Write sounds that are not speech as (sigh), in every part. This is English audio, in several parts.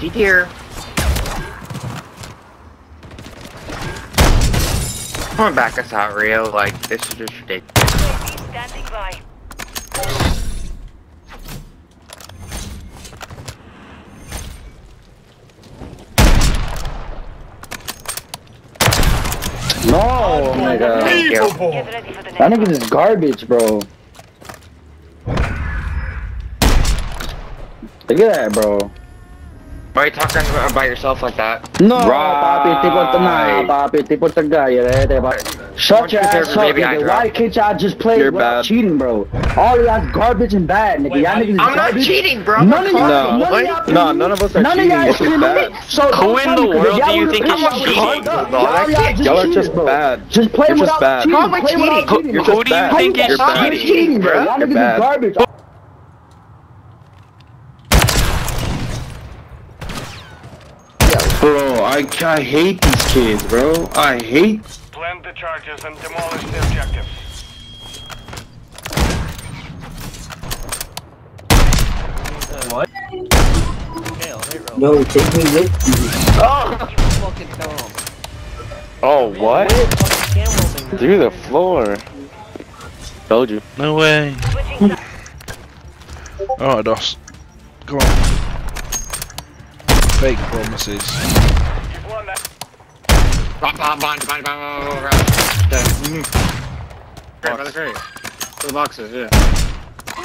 D tier. Come on, back us out, Rio. Like, this is just ridiculous. Standing by. No, oh my god. Thank you. Get ready for That nigga is garbage, bro. Look at that, bro. Why are you talking about, about yourself like that? No, Right. papi, tipo, nah, papi, tipo, the guy, yeah, they- they- Shut your you ass deserve up, baby nigga. Why can't y'all just play You're without bad. cheating, bro? All of y'all's garbage and bad, nigga. Y'all how- niggas is I'm not cheating, bro. None of y'all, No. none of y'all, No, none of us are none cheating, Of y'all it's is just bad. So Who in the world do you think is out with cheating? fucked up. No, Y'all- y'all just are just bad. Just play You're without cheating. How am I cheating? cheating, You're bro. just bad. You think is it's? You're cheating, cheating, bro. bro? Y'all You're niggas is garbage. I, I hate these kids, bro. I hate. Plant the charges and demolish the objectives. No, take me with you. Oh, Oh, what? Through the floor. Told you. No way. Switching sides. Alright, Dos. Come on. Fake promises. You've won that. Bond, bond, bond, bond, bond, bond, bond. Great, brother, great. For the boxes, yeah.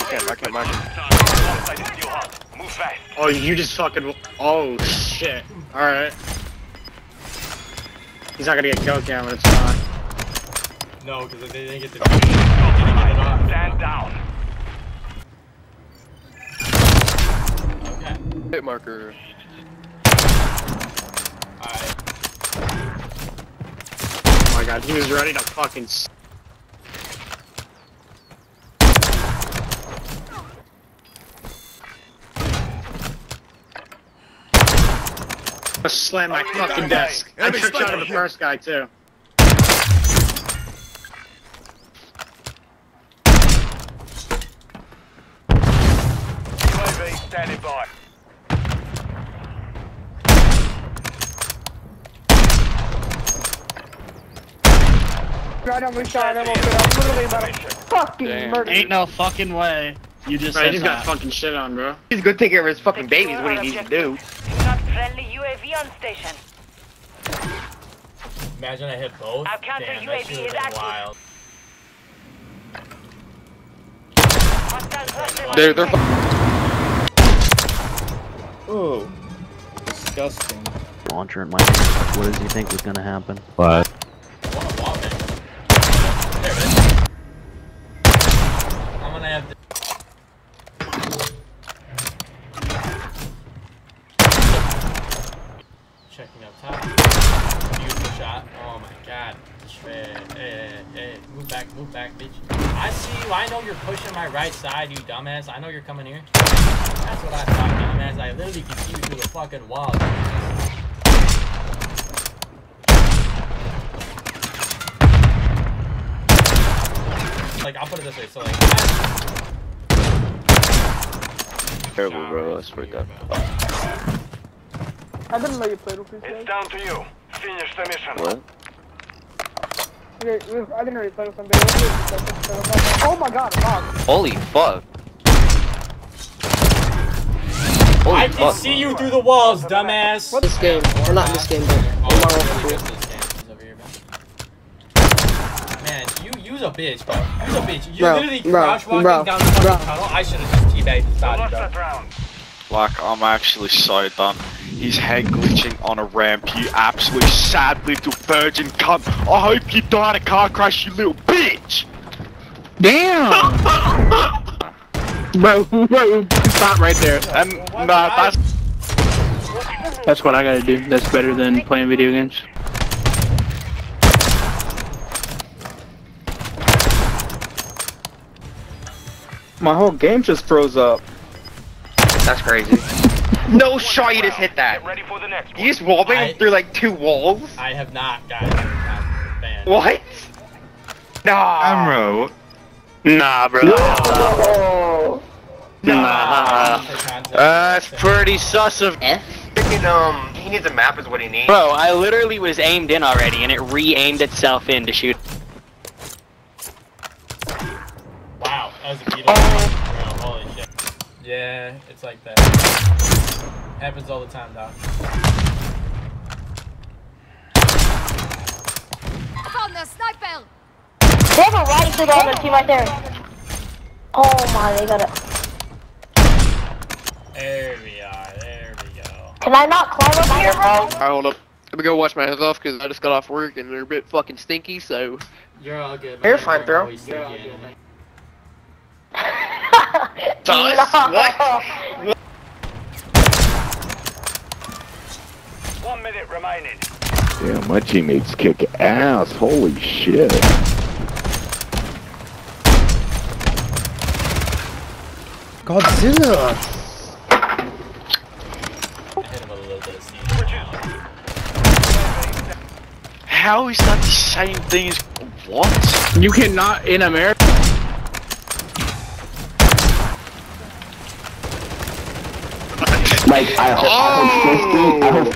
Can't, I can't, I can. Outside is still hot. Move fast. Oh, you just fucking. Oh, shit. Alright. He's not gonna get kill cam, but it's fine. No, because they didn't get the. Stand down. Okay. Hit marker. Alright. Oh my god, he was ready to fucking. s- I slammed my fucking desk. I tricked out of the first guy too. Right on the shot, I'm literally about to Mission. fucking Damn. murder. Ain't no fucking way. You just Right, said he's got fucking shit on, bro. He's gonna take care of his fucking babies. What he needs to do. Got friendly UAV on station. Imagine I hit both. Our counter Damn, UAV that shit is would've been active. wild. Hostile cluster They're, they're. Ooh. Disgusting. launcher in my. What does he think is gonna happen? What? I want a wall bang. There it is. I'm gonna have to. Checking up top. Beautiful shot. Oh my god. Hey, hey, hey, move back, move back, bitch. I see you. I know you're pushing my right side, you dumbass. I know you're coming here. That's what I thought, dumbass. I literally can see you through the fucking wall. Like, I'll put it this way. So, like, Terrible, bro. I swear to God. I didn't know you played with these It's down to you. Finish the mission. What? Okay, I didn't know you with them. Oh my god, fuck. Holy fuck. Holy I can see you through the walls, dumbass. What? This game, or not this game, but Oh, in really this game. He's over here, man. Man, you use a bitch, bro. Use a bitch. You Bro, literally bro, crouch walking bro, down the fucking bro. tunnel. I should have just teabagged his We body, lost bro. that round. Like, I'm actually so done. He's head glitching on a ramp, you absolute sad little virgin cunt. I hope you die in a car crash, you little bitch! Damn! (laughs) bro, (laughs) bro, stop right there. And, nah, that's That's what I gotta do. That's better than playing video games. My whole game just froze up. That's crazy. No shot, you just hit that. Get ready for the next one. You just wallbang I- through like two walls? I have not gotten your banned. What? Nah. Amro. Nah, bro. Oh. Nah. For context, Uh, that's pretty sus of F. freaking um. He needs a map, is what he needs. Bro, I literally was aimed in already, and it re-aimed itself in to shoot. Wow, that was a beat Oh. Bro, holy shit. Yeah, it's like that. Happens all the time, Doc. Found the sniper! They have a riot suit on their team right there. Oh my, they got it. There we are, there we go. Can I not climb up here, bro? Alright, hold up. Let me go wash my hands off because I just got off work and they're a bit fucking stinky, so. You're all good. You're man. fine, You're bro. always thinking. One minute remaining. Yeah, my teammates kick ass. Holy shit. Godzilla! I hit him with a little bit of seed. How is that the same thing as what? You cannot in America. Like, I hope, I hope, oh. I hope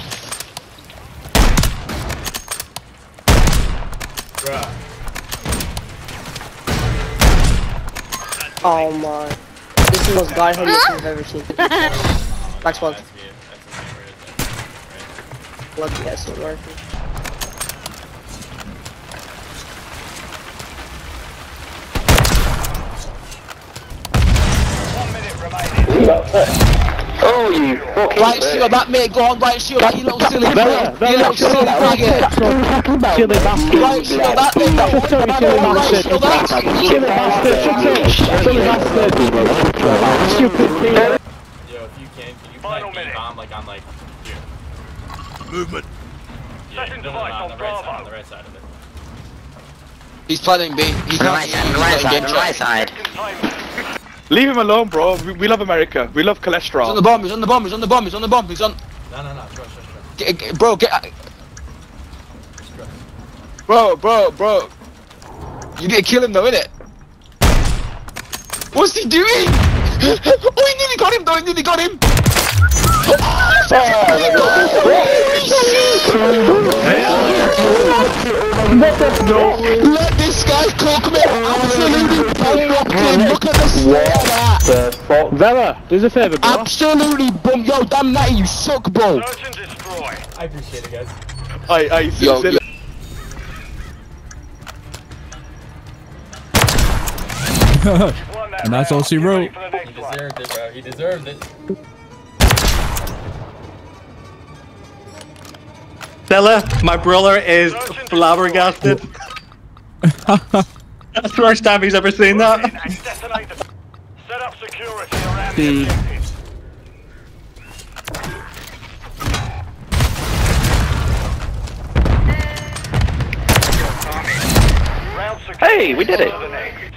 Bruh. Oh my. This is the most god-headed thing I've ever seen. (laughs) Max one. That's me. That's me. Where is it? Lucky that's not working. One minute remaining. Oh, you fucking Right, shield that mate, go on, right, shield that, you little silly bro. You little silly faggot. Silly bastard. Right, shield that, mate, that one, that one, right, shield that. Silly bastard. Silly bastard. Stupid thing. Yo, if you can, can you Final plant minute. bomb like on like here? Movement. Yeah, Second no, no, no, device on on the right side, Bravo. on the right side of it. He's planning B. He's On the not. right side, on the right side, on the right side. Containment. Leave him alone, bro. We, we love America. We love He's on the cholesterol. bomb, he's on the bomb, he's on the bomb, he's on the bomb, he's on. No, no, no, sure, sure, sure. Get, get, bro, get. sure. Bro, bro, bro. You need to kill him though, innit? What's he doing? (laughs) oh, he nearly got him though, he nearly got him. Let this guy cook me. Absolutely bum him. Look at the state of that. The fuck? Vela, do us a favor, bro. Absolutely bum. Yo, damn that, you suck, bro. Search destroy. I appreciate it, guys. I, I, Yo, silly- Won And that's all round. she wrote. for the next He deserved it, bro. He deserved it. Stella, my brother is flabbergasted. (laughs) That's the first time he's ever seen that. And Set up security around the objectives. Hey, we did it.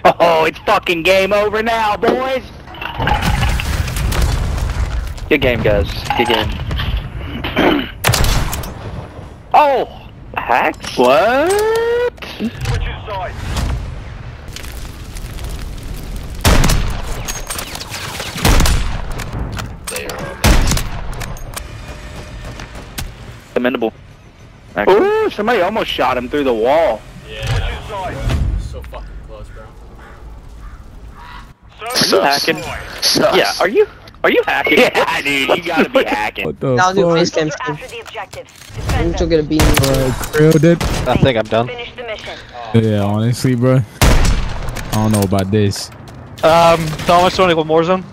Oh, it's fucking game over now, boys. Good game, guys. Good game. (clears throat) oh, hacks. What? Switching sides. Commendable. Ooh, somebody almost shot him through the wall. Yeah, Switching sides. so fucking close, bro. Are you and hacking? destroy. Yeah. Are you? Are you hacking? Yeah, dude, you gotta be hacking. What the I'll do fuck? face cam Hostiles are stream. after the objectives. I'm Defend still gonna be in Alright, grilled it. I think I'm done. Finish the mission. Yeah, honestly, bro. I don't know about this. Um, Thomas, want to go Warzone?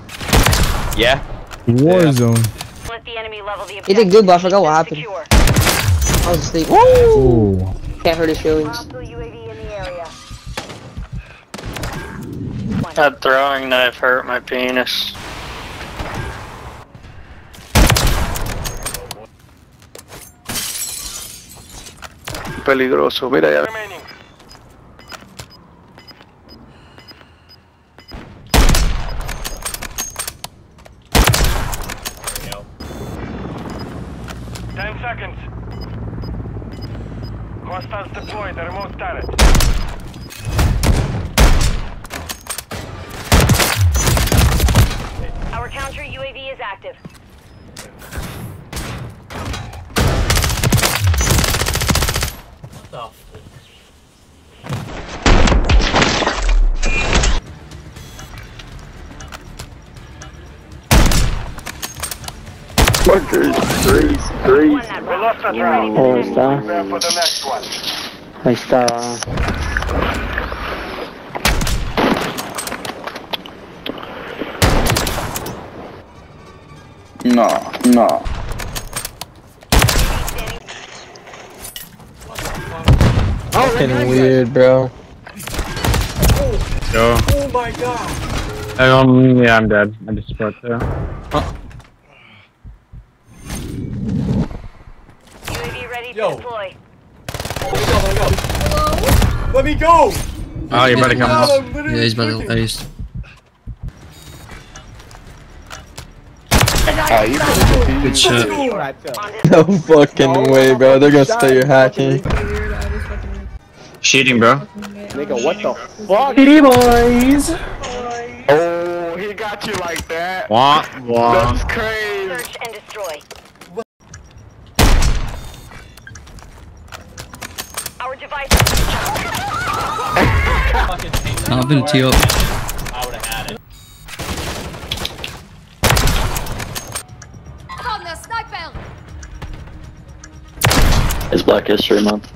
Yeah. Warzone. Let the enemy level the He did good, but I forgot what happened. Secure. I was asleep. Oh. Can't hurt his feelings. Hostile UAV in the area. That throwing knife hurt my penis. Peligroso. Mira ya. The f- Fuckers, Grace, Grace. We lost that round. Oh. Prepare for the next one. No, no. Fucking weird, bro. Go. Oh my god. Um, yeah, I'm dead. I just broke there. UAV ready Yo. to deploy. Let me go, let me go. Let me go! Oh, you're about to come God, up. I'm Yeah, he's about freaking- to ice. Good shit. No fucking way, bro. They're gonna stay your hacking. Cheating, bro. Nigga, what the fuck? Kitty boys. Oh, he got you like that. Wah, wah. That's crazy. Search and destroy. Our device. Fucking hate I've been tee up. I would've had it. Found the sniper. It's Black History Month.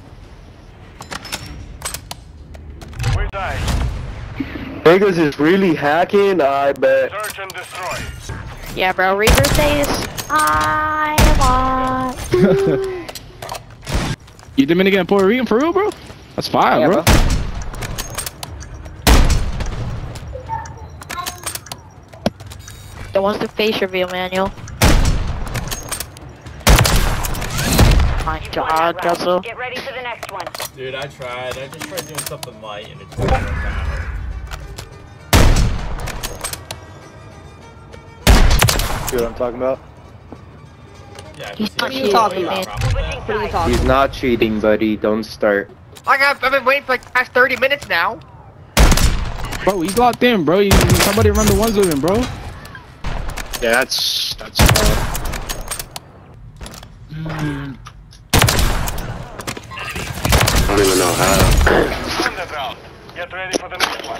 We die. Niggas is really hacking, I bet. Search and destroy. Yeah, bro. Reaper says I want. (laughs) You Dominican and Puerto Rican for real, bro? That's fire, Yeah, bro. bro. That wants the face reveal manual. My You've God, that round. Guzzle. Get ready for the next one. Dude, I tried. I just tried doing something light and it just See what I'm talking about? Yeah, He's see, not I cheating, got a man. problem with that. He's not cheating, buddy. Don't start. I got, I've been waiting for like past 30 minutes now. Bro, he's locked in, bro. You, somebody run the ones with him, bro. Yeah, that's that's hard. I don't even know how. Won that round. Get ready for the next one.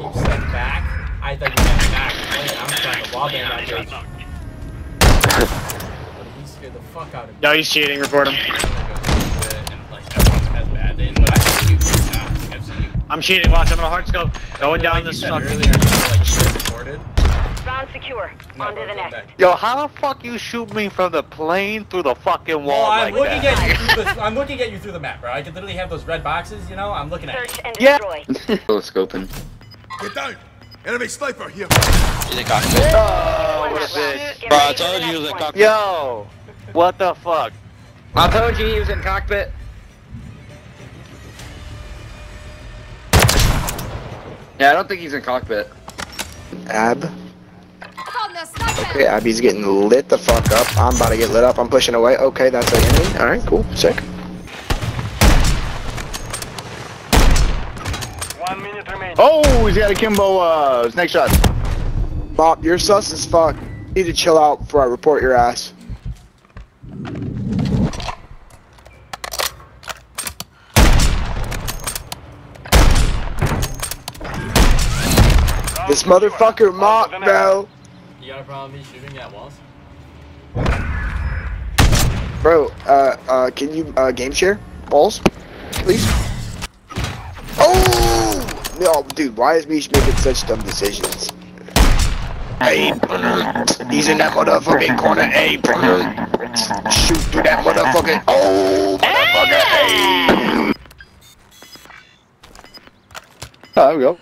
You said back? I thought you meant back. Hey, I'm trying to wall that bitch. But he scared the fuck out of me. No, he's cheating. Report him. And like everyone has bad days, but I've seen you. Yeah, I've seen you. I'm cheating. Watch. I'm on a hard scope. Going down this said fucking. earlier, you were, like straight recorded. Round secure. On to the next. Yo, how the fuck you shoot me from the plane through the fucking Well, wall I'm like looking that? at you through (laughs) the. I'm looking at you through the map, bro. I could literally have those red boxes, you know. I'm looking at you. And Yeah. destroy. Scoping. Get down. Enemy sniper here. Oh, what a bitch. Get ready for the next one. Yo, what the fuck? I told you he was in cockpit. Yeah, I don't think he's in cockpit. Ab. Found the sniper. Okay, Abby's getting lit the fuck up. I'm about to get lit up. I'm pushing away. Okay, that's an enemy. Alright, cool. Sick. One minute remaining. Oh, he's got a Kimbo, uh, snake shot. Bob, you're sus as fuck. You need to chill out before I report your ass. This motherfucker mock, bro. You got a problem with me shooting at walls? Bro, uh, uh, can you, uh, game share? Balls? Please? Oh! No, dude, why is Mish making such dumb decisions? Hey, brother. He's in that motherfucking corner. Hey, brother. Shoot through that motherfucking. Oh, motherfucker. Hey. Oh, there we go.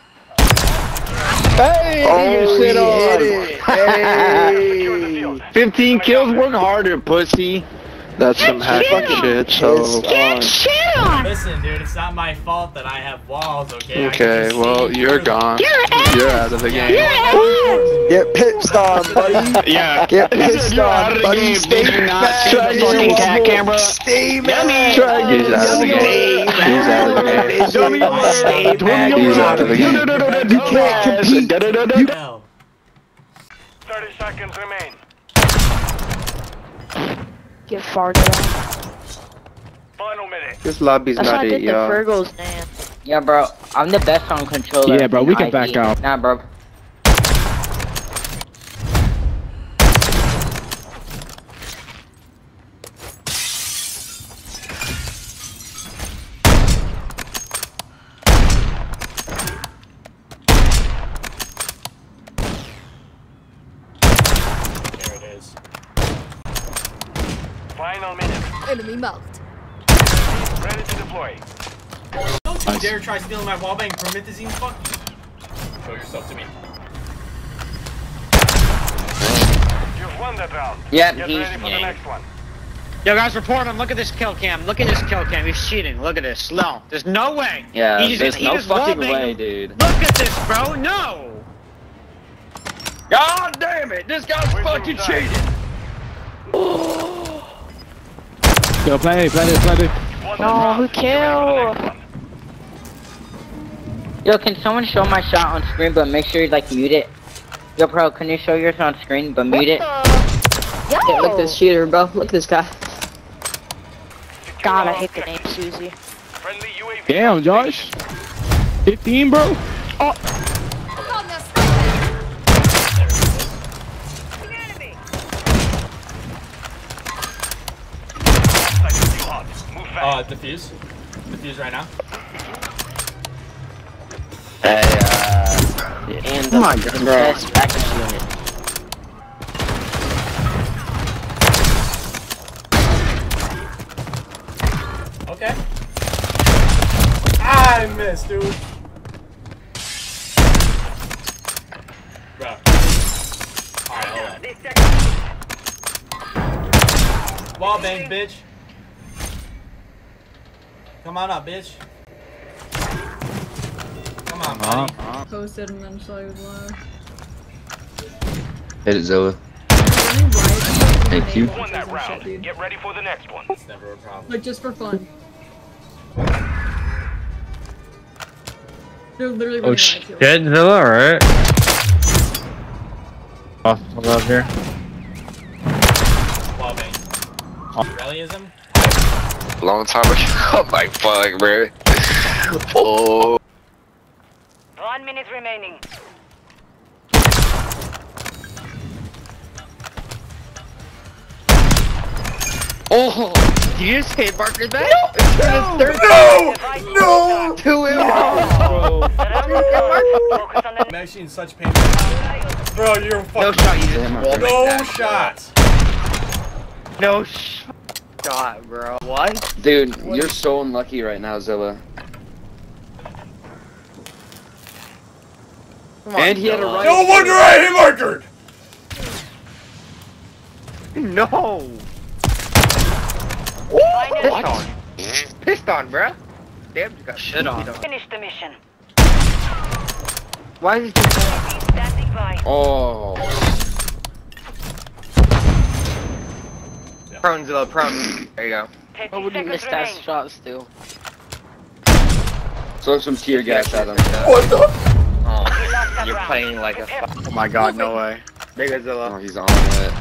Hey, Oh, you shit he hit on. it. (laughs) Hey. 15 kills, work harder, pussy. That's some hacking shit, so... Piss on. Listen, dude, it's not my fault that I have walls, okay? Okay, well, you're gone. You're. You're out of the game. You're Get pissed on, buddy. (laughs) Yeah. Get (laughs) pissed You're out on, of the buddy. game, Stay nigga. Not mad. try to Stay fucking cat mad. camera. Stay mad. Try to He's out of the game. He's out of the game. Dummy word. He's out of the game. You can't compete. the hell. 30 seconds remain. Get farther. Final minute. This lobby's That's not it, y'all. Virgos dance. Yeah, bro. I'm the best on controller. Yeah, bro, we in can ID. back out. Nah, bro. Enemy marked. Ready to deploy. Don't you dare try stealing my wallbang promethazine, fuck you. Show yourself to me. You've won that round. Yep, Get he's ready for the next one. Yo, guys, report him. Look at this kill cam. Look at this kill cam. He's cheating. Look at this. No, there's no way. Yeah, he just, there's he no fucking wallbanged way, him. dude. Look at this, bro. No. God damn it! This guy's fucking cheating. (laughs) Yo, play, play this, play this. No, who killed? Yo, can someone show my shot on screen, but make sure you like mute it? Yo, bro, can you show yours on screen, but mute it? Yo! Yeah, look at this cheater, bro. Look at this guy. God, I hate the name Susie. Damn, Josh. 15, bro. Found Uh, defuse. Defuse right now. Hey, uh, And Oh my God, bro. best package unit. Okay. I missed, dude. Bro. Alright, hold on. Wall bang, bitch. Come on up, bitch. Come on, buddy. Posted and then saw you live. Hit it, Zilla. Thank you. Won that round. Get ready for the next one. It's never a problem. Like just for fun. They're literally Oh shit, out of kills. Zilla, alright. Oh, hold up here. Wall bang. Realism? Long time ago. (laughs) Oh my fuck, bro. Oh. One minute remaining. Oh, did you just hit marker that? No! No! Two in I'm actually in such pain. Bro, you're fucking. No shot, you just No that. shot. No shot, bro. What? dude, you're so unlucky right now, Zilla. And he had a right. No wonder I hit marker! (laughs) No! Pissed on. Pissed on, bro. Damn, you got shit on. Finish the mission. Why is he Standing by. Oh. Oh. prone, Zilla, prone? There you go. Thirty Why would you miss that remain. shot still? Throw some tear gas at him. What the? Oh, you're playing like a. Oh my God, no way. Big Zilla. Oh, he's on it.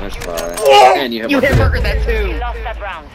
That's fine. And you have You hit Marker. Barker that too. We lost that round.